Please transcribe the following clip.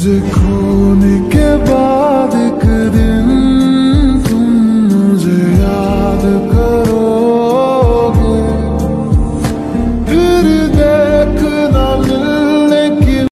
Cool.